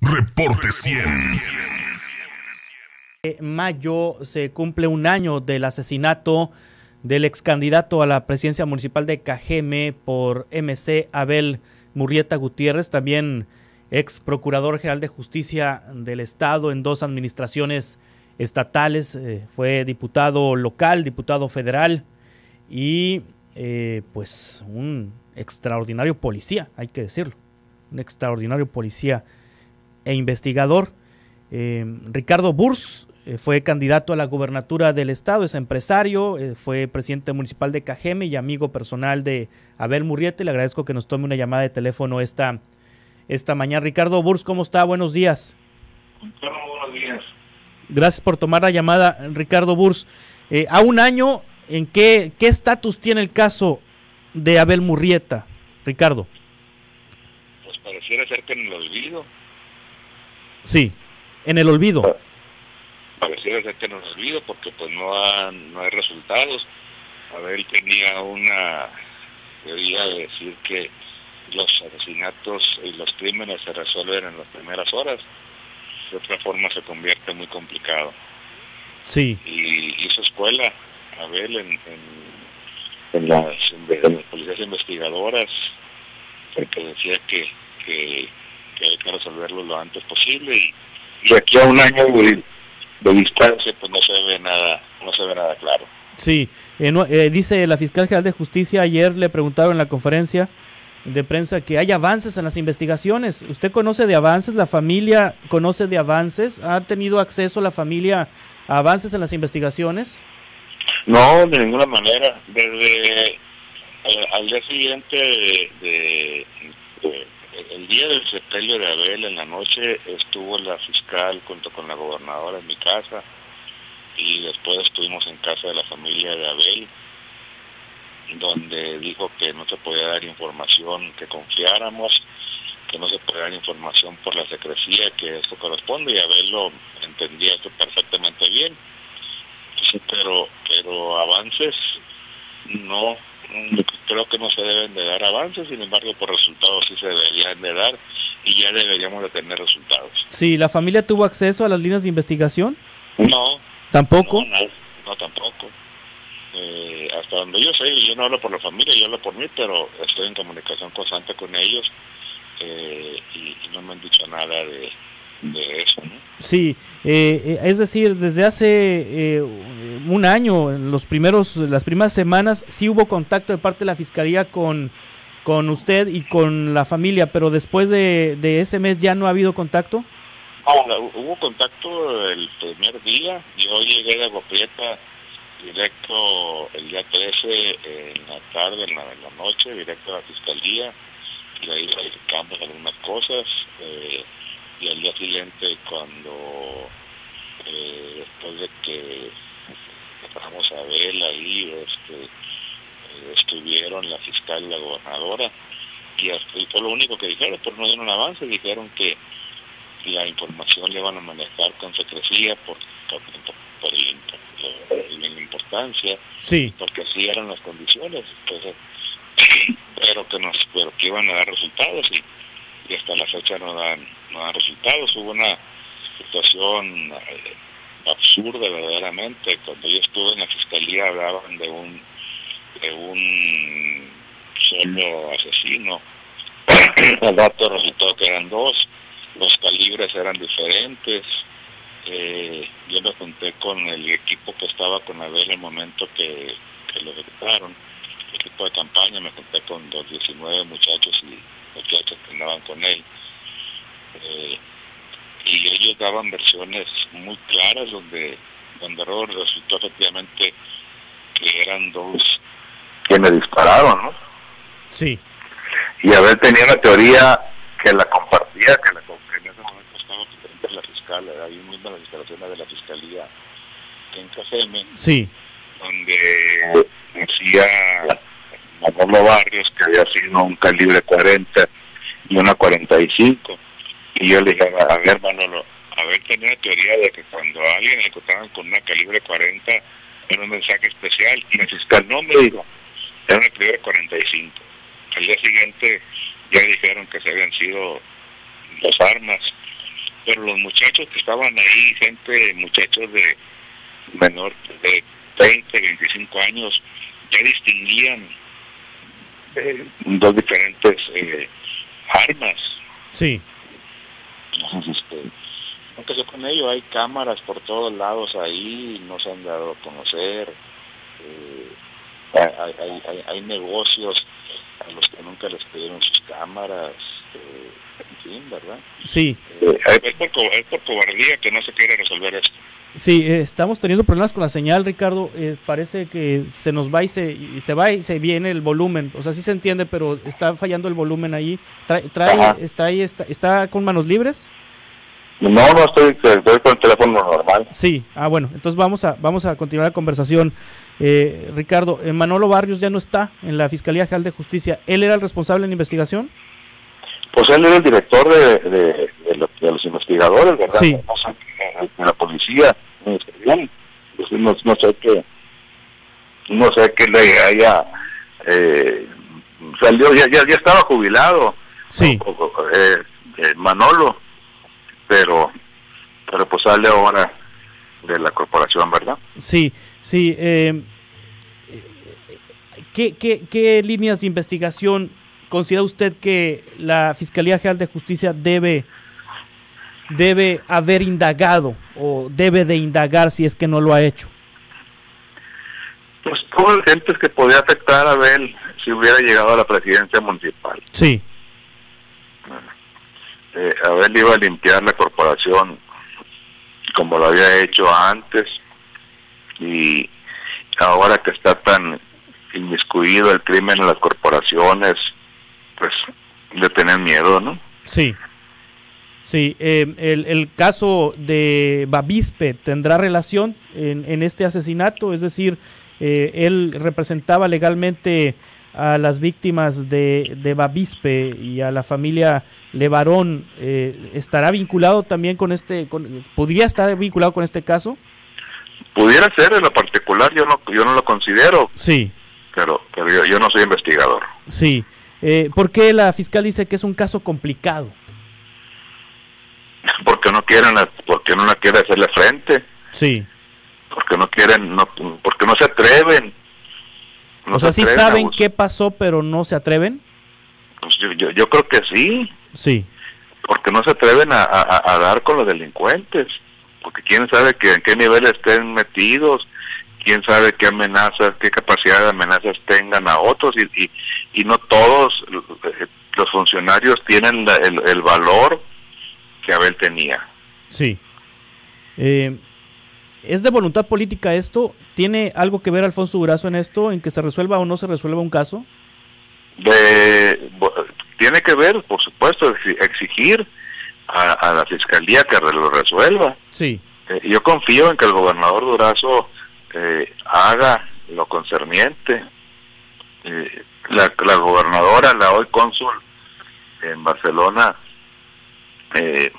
Reporte 100. Mayo se cumple un año del asesinato del ex candidato a la presidencia municipal de Cajeme por MC Abel Murrieta Gutiérrez, también ex procurador general de justicia del estado en dos administraciones estatales, eh, fue diputado local, diputado federal y eh, pues un extraordinario policía, hay que decirlo, un extraordinario policía e investigador. Eh, Ricardo Burs eh, fue candidato a la gubernatura del estado, es empresario, eh, fue presidente municipal de Cajeme y amigo personal de Abel Murriete. Le agradezco que nos tome una llamada de teléfono esta, esta mañana. Ricardo Burs, ¿cómo está? Buenos días. buenos días. Gracias por tomar la llamada, Ricardo Burs. a un año, ¿en qué estatus tiene el caso de Abel Murrieta, Ricardo? Pues pareciera ser que en el olvido. Sí, en el olvido. Pareciera ser que en el olvido porque pues no, no hay resultados. Abel tenía una teoría de decir que los asesinatos y los crímenes se resuelven en las primeras horas. De otra forma se convierte muy complicado. Sí. Y hizo escuela, Abel, en, en, las, en las policías investigadoras, porque decía que, que que hay que resolverlo lo antes posible y, aquí a un año de, distancia pues no se ve nada, no se ve nada claro. Sí, eh, eh, dice la fiscal general de justicia ayer le preguntaron en la conferencia de prensa que hay avances en las investigaciones. ¿Usted conoce de avances? ¿La familia conoce de avances? ¿Ha tenido acceso la familia a avances en las investigaciones? No, de ninguna manera. Desde eh, al día siguiente de el día del sepelio de Abel en la noche estuvo la fiscal junto con la gobernadora en mi casa y después estuvimos en casa de la familia de Abel donde dijo que no se podía dar información que confiáramos, que no se podía dar información por la secrecía que esto corresponde y Abel lo entendía esto perfectamente bien. Sí, pero, pero avances no creo que no se deben de dar avances, sin embargo por resultados sí se deberían de dar y ya deberíamos de tener resultados. Sí, ¿la familia tuvo acceso a las líneas de investigación? No. ¿Tampoco? No, tampoco. Eh, hasta donde yo sé, yo no hablo por la familia, yo hablo por mí, pero estoy en comunicación constante con ellos eh, y, no me han dicho nada de, de eso. ¿no? Sí, eh, es decir, desde hace un año, en los primeros, las primeras semanas, sí hubo contacto de parte de la fiscalía con, con usted y con la familia, pero después de, ese mes ya no ha habido contacto. hubo contacto el primer día. Yo llegué de Agua directo el día 13 en la tarde, en la, noche, directo a la fiscalía. Y ahí verificamos algunas cosas. Eh, y al día siguiente, cuando eh, después de que vamos a ver ahí, este, eh, estuvieron la fiscal y la gobernadora, y, fue lo único que dijeron, pero no dieron avance, dijeron que la información le van a manejar con secrecía por, por, la importancia, sí. porque así eran las condiciones, entonces, pero que nos pero que iban a dar resultados y, hasta la fecha no dan no dan resultados hubo una situación eh, absurda verdaderamente. Cuando yo estuve en la fiscalía hablaban de un de un solo asesino. Al rato resultó que eran dos, los calibres eran diferentes. Eh, yo me junté con el equipo que estaba con Abel el momento que, lo ejecutaron, el equipo de campaña, me junté con los 19 muchachos y muchachos que andaban con él. Eh, y ellos daban versiones muy claras donde donde resultó efectivamente que eran dos que me dispararon, ¿no? Sí. Y a ver, tenía una teoría que la compartía, que, la, en ese momento estaba frente la fiscal, ahí mismo en las instalaciones de la fiscalía en Cafeme, sí. donde decía Manolo Barrios que había sido un calibre 40 y una 45 y yo le dije, a ver, hermano, a ver, tenía la teoría de que cuando a alguien ejecutaban con una calibre 40 era un mensaje especial y el fiscal no me dijo, era una calibre 45. Al día siguiente ya dijeron que se habían sido las armas pero los muchachos que estaban ahí, gente, muchachos de menor de 20, 25 años, ya distinguían eh, dos diferentes eh, armas. Sí. Entonces, este, con ello, hay cámaras por todos lados ahí, no se han dado a conocer. Eh, hay, hay, hay, negocios a los que nunca les pidieron sus cámaras, en fin, ¿verdad? Sí. es, por, es por cobardía que no se quiere resolver esto. Sí, eh, estamos teniendo problemas con la señal, Ricardo. Eh, parece que se nos va y se, se va y se viene el volumen. O sea, sí se entiende, pero está fallando el volumen ahí. Trae, está ahí, está, está con manos libres. No, no estoy, estoy, con el teléfono normal. Sí, ah, bueno, entonces vamos a, vamos a continuar la conversación. Eh, Ricardo, Manolo Barrios ya no está en la Fiscalía General de Justicia. ¿Él era el responsable en la investigación? Pues él era el director de, de, los, investigadores, ¿verdad? Sí. la policía no, no, sé qué no sé qué le haya eh, salió ya, ya, estaba jubilado sí. eh, eh, Manolo pero pero pues sale ahora de la corporación verdad sí sí eh, ¿qué, qué, qué líneas de investigación considera usted que la Fiscalía General de Justicia debe debe haber indagado o debe de indagar si es que no lo ha hecho? Pues todo el gente que podía afectar a Abel si hubiera llegado a la presidencia municipal. Sí. Eh, Abel iba a limpiar la corporación como lo había hecho antes y ahora que está tan inmiscuido el crimen en las corporaciones, pues le tienen miedo, ¿no? Sí. Sí, eh, el, el, caso de Babispe tendrá relación en, en este asesinato, es decir, eh, él representaba legalmente a las víctimas de, de Babispe y a la familia Levarón. Eh, ¿Estará vinculado también con este, con, podría estar vinculado con este caso? Pudiera ser, en lo particular yo no, yo no lo considero. Sí. Pero, pero yo, yo no soy investigador. Sí. Eh, ¿Por qué la fiscal dice que es un caso complicado? Porque no quieren porque no quiere hacerle frente. Sí. Porque no quieren no porque no se atreven. O sea sí saben qué pasó pero no se atreven. Pues yo, yo, creo que sí. Sí. Porque no se atreven a, a, dar con los delincuentes. Porque quién sabe que en qué nivel estén metidos. Quién sabe qué amenazas qué capacidad de amenazas tengan a otros. Y, y, y no todos los funcionarios tienen el, el valor que Abel tenía. Sí. Eh, ¿Es de voluntad política esto? ¿Tiene algo que ver Alfonso Durazo en esto, en que se resuelva o no se resuelva un caso? De, tiene que ver, por supuesto, exigir a, la fiscalía que lo resuelva. Sí. Eh, yo confío en que el gobernador Durazo eh, haga lo concerniente. la, la gobernadora, la hoy cónsul en Barcelona, eh,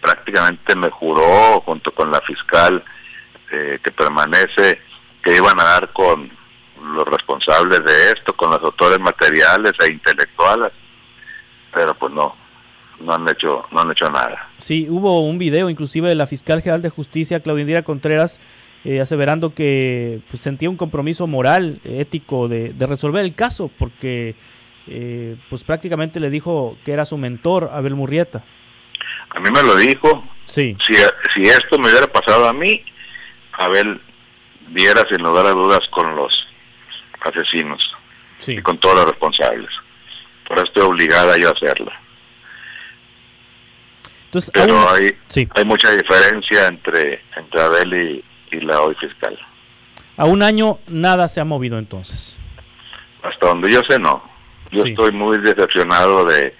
prácticamente me juró junto con la fiscal eh, que permanece que iban a dar con los responsables de esto, con los autores materiales e intelectuales, pero pues no, no han hecho, no han hecho nada. Sí, hubo un video inclusive de la fiscal general de justicia, Claudia Indira Contreras, eh, aseverando que pues, sentía un compromiso moral, ético de, de resolver el caso, porque eh, pues prácticamente le dijo que era su mentor, Abel Murrieta. A mí me lo dijo. Sí. Si, si esto me hubiera pasado a mí, Abel diera sin lugar a dudas con los asesinos sí. y con todos los responsables. Por eso estoy obligada yo a hacerlo. Entonces, Pero hay, hay mucha diferencia entre, entre Abel y, la hoy fiscal. A un año nada se ha movido entonces. Hasta donde yo sé no. Yo estoy muy decepcionado de,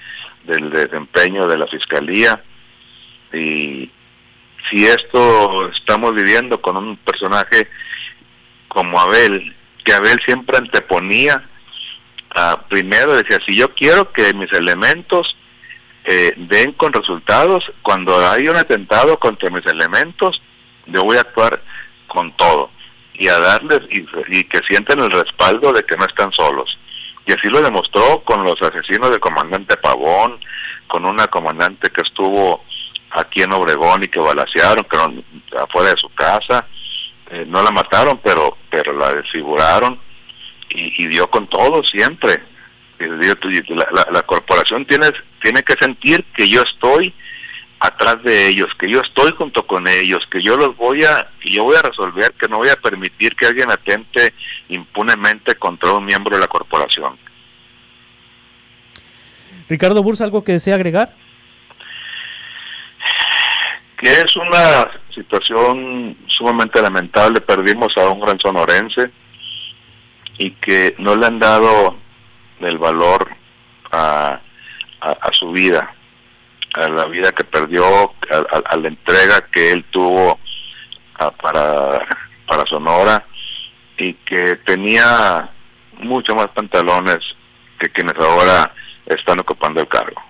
del desempeño de la fiscalía y si esto estamos viviendo con un personaje como Abel, que Abel siempre anteponía, a, primero decía, si yo quiero que mis elementos eh, den con resultados, cuando hay un atentado contra mis elementos, yo voy a actuar con todo y a darles y, y que sienten el respaldo de que no están solos. Y así lo demostró con los asesinos del comandante Pavón, con una comandante que estuvo aquí en Obregón y que balacearon, que afuera de su casa. Eh, no la mataron, pero pero la desfiguraron y, dio con todo siempre. La, la, corporación tiene, tiene que sentir que yo estoy atrás de ellos, que yo estoy junto con ellos, que yo los voy a, yo voy a resolver, que no voy a permitir que alguien atente impunemente contra un miembro de la corporación. Ricardo Burs, ¿algo que desea agregar? Que es una situación sumamente lamentable, perdimos a un gran sonorense y que no le han dado el valor a, a su vida a la vida que perdió, a, la entrega que él tuvo para, para Sonora y que tenía mucho más pantalones que quienes ahora están ocupando el cargo.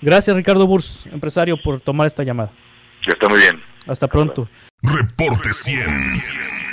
Gracias Ricardo Burs, empresario, por tomar esta llamada. Ya está muy bien. Hasta pronto. Reporte 100.